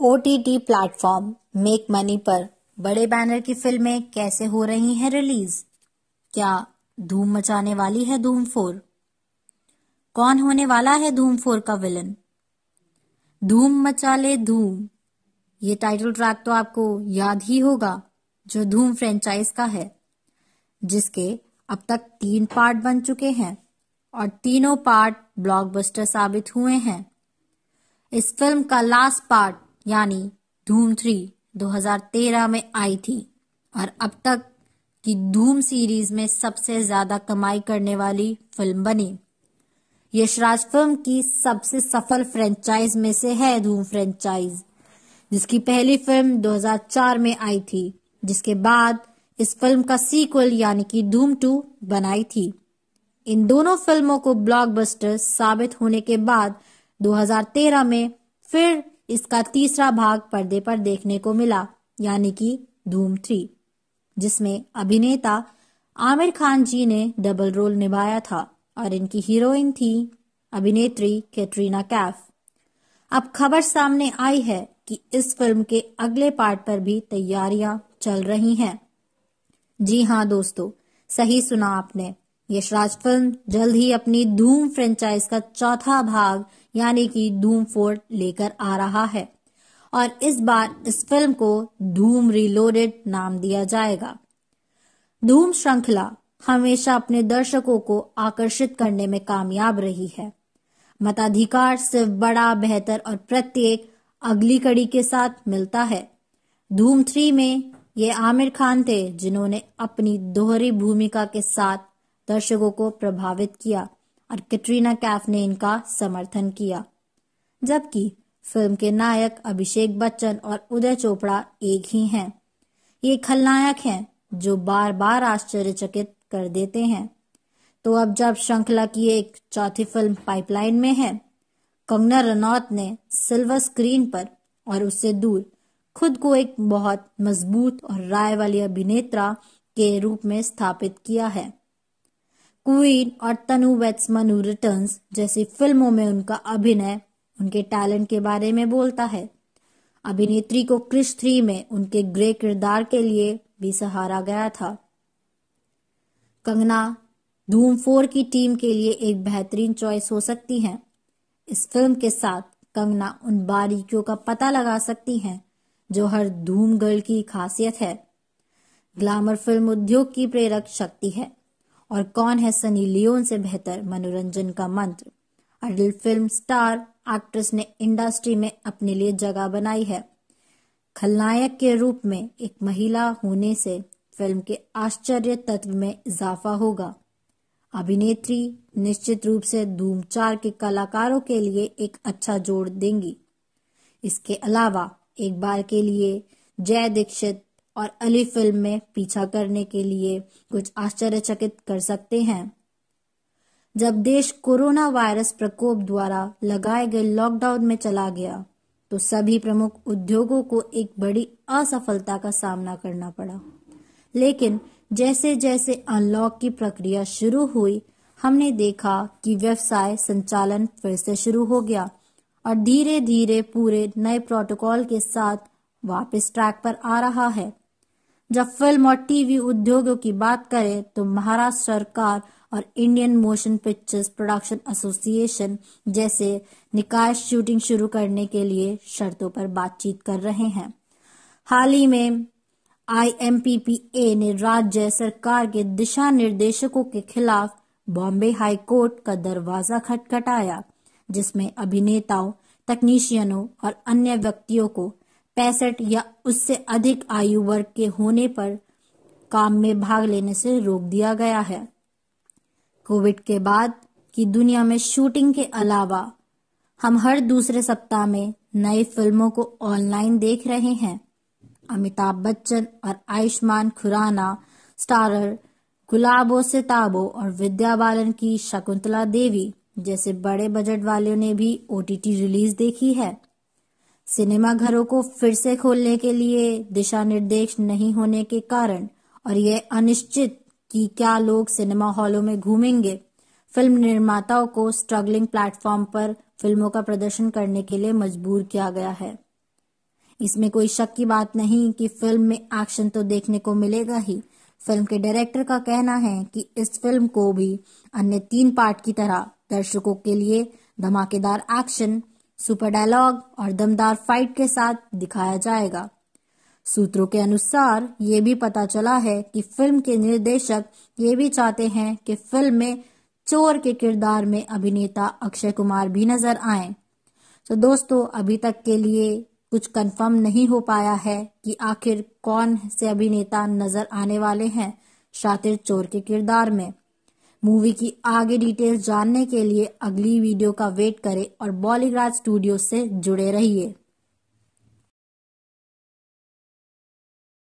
O T T platform make money पर बड़े banner की फ़िल्में कैसे हो रही हैं रिलीज़ क्या धूम मचाने वाली है धूम फोर? कौन होने वाला है धूम फोर का विलन धूम मचा ले धूम। ये टाइटल ट्रैक तो आपको याद ही होगा, जो धूम फ्रेंचाइज का है, जिसके अब तक तीन पार्ट बन चुके हैं और तीनों पार्ट ब्लॉकबस्टर साबित हुए हैं। इस फ़िल्म का लास्ट पार्ट यानी धूम थ्री 2013 में आई थी और अब तक की धूम सीरीज़ में सबसे ज़्यादा कमाई करने वाली फ़िल्म बनी। यशराज फ़िल्म की सबसे सफल फ्रेंचाइज में से है धूम फ्रेंचाइज, जिसकी पहली फ़िल्म 2004 में आई थी, जिसके बाद इस फ़िल्म का सीक्वल यानी कि धूम टू बनाई थी। इन दोनों फ़िल्मों को ब्लॉकबस्टर साबित होने के बाद 2013 में फिर इसका तीसरा भाग पर्दे पर देखने को मिला, यानी कि धूम थ्री, जिसमें अभिनेता आमिर खान जी ने डबल रोल निभाया था और इनकी हीरोइन थी अभिनेत्री कैटरीना कैफ। अब खबर सामने आई है कि इस फ़िल्म के अगले पार्ट पर भी तैयारियाँ चल रही हैं। जी हाँ दोस्तों, सही सुना आपने। यशराज फ़िल्म जल्द ही अपनी धूम फ्रेंचाइज का चौथा भाग यानी कि धूम फोर लेकर आ रहा है। और इस बार इस फ़िल्म को धूम रिलोडेड नाम दिया जाएगा। धूम श्रृंखला हमेशा अपने दर्शकों को आकर्षित करने में कामयाब रही है। मताधिकार सिर्फ़ बड़ा, बेहतर और प्रत्येक अगली कड़ी के साथ मिलता है। धूम थ्री में ये आमिर खान थे जिन्होंने अपनी दोहरी भूमिका के साथ दर्शकों को प्रभावित किया। और कैटरीना कैफ ने इनका समर्थन किया, जबकि फ़िल्म के नायक अभिषेक बच्चन और उदय चोपड़ा एक ही हैं। ये खलनायक हैं जो बार बार आश्चर्यचकित कर देते हैं। तो अब जब श्रृंखला की एक चौथी फ़िल्म पाइपलाइन में है, कंगना रनौत ने सिल्वर स्क्रीन पर और उससे दूर खुद को एक बहुत मज़बूत और राय वाली अभिनेत्रा के रूप में स्थापित किया है। क्वीन और तनु वेट्स मनु रिटर्न्स जैसी फ़िल्मों में उनका अभिनय उनके टैलेंट के बारे में बोलता है। अभिनेत्री को क्रिश थ्री में उनके ग्रे किरदार के लिए भी सहारा गया था। कंगना, धूम फोर की टीम के लिए एक बेहतरीन चॉइस हो सकती है। इस फ़िल्म के साथ कंगना उन बारीकियों का पता लगा सकती हैं, जो हर धूम गर्ल की खासियत है। ग्लैमर फ़िल्म उद्योग की प्रेरक शक्ति है। और कौन है सनी लियोन से बेहतर? मनोरंजन का मंत्र। अडल फ़िल्म स्टार एक्ट्रेस ने इंडस्ट्री में अपने लिए जगह बनाई है। खलनायक के रूप में एक महिला होने से फ़िल्म के आश्चर्य तत्व में इजाफा होगा। अभिनेत्री निश्चित रूप से धूम चार के कलाकारों के लिए एक अच्छा जोड़ देंगी। इसके अलावा एक बार के लिए जय दीक्षित और अली फ़िल्म में पीछा करने के लिए कुछ आश्चर्यचकित कर सकते हैं। जब देश कोरोना वायरस प्रकोप द्वारा लगाए गए लॉकडाउन में चला गया तो सभी प्रमुख उद्योगों को एक बड़ी असफलता का सामना करना पड़ा। लेकिन जैसे जैसे अनलॉक की प्रक्रिया शुरू हुई, हमने देखा कि व्यवसाय संचालन फिर से शुरू हो गया और धीरे धीरे पूरे नए प्रोटोकॉल के साथ वापस ट्रैक पर आ रहा है। जब फ़िल्म और टीवी उद्योगों की बात करें तो महाराष्ट्र सरकार और Indian Motion Pictures Production Association जैसे निकाय शूटिंग शुरू करने के लिए शर्तों पर बातचीत कर रहे हैं। हाल ही में आईएमपीपीए ने राज्य सरकार के दिशा निर्देशकों के खिलाफ बॉम्बे हाई कोर्ट का दरवाज़ा खटखटाया, जिसमें अभिनेताओं, तकनीशियनों और अन्य व्यक्तियों को पैंसठ या उससे अधिक आयु वर्ग के होने पर काम में भाग लेने से रोक दिया गया है। कोविड के बाद की दुनिया में शूटिंग के अलावा हम हर दूसरे सप्ताह में नई फ़िल्मों को ऑनलाइन देख रहे हैं। अमिताभ बच्चन और आयुष्मान खुराना, स्टारर गुलाबो सिताबो और विद्या बालन की शकुंतला देवी जैसे बड़े बजट वालों ने भी ओटीटी रिलीज़ देखी है। सिनेमा घरों को फिर से खोलने के लिए दिशा निर्देश नहीं होने के कारण और यह अनिश्चित कि क्या लोग सिनेमा हॉलों में घूमेंगे। फ़िल्म निर्माताओं को स्ट्रगलिंग प्लेटफॉर्म पर फ़िल्मों का प्रदर्शन करने के लिए मजबूर किया गया है। इसमें कोई शक की बात नहीं कि फ़िल्म में एक्शन तो देखने को मिलेगा ही। फ़िल्म के डायरेक्टर का कहना है कि इस फ़िल्म को भी अन्य तीन पार्ट की तरह दर्शकों के लिए धमाकेदार एक्शन सुपर डायलॉग और दमदार फाइट के साथ दिखाया जाएगा। सूत्रों के अनुसार, ये भी पता चला है कि फ़िल्म के निर्देशक ये भी चाहते हैं कि फ़िल्म में चोर के किरदार में अभिनेता अक्षय कुमार भी नज़र आए। तो दोस्तों, अभी तक के लिए कुछ कंफर्म नहीं हो पाया है कि आखिर कौन से अभिनेता नज़र आने वाले हैं शातिर चोर के किरदार में। मूवी की आगे डिटेल्स जानने के लिए अगली वीडियो का वेट करें और बॉलीग्राज स्टूडियो से जुड़े रहिए।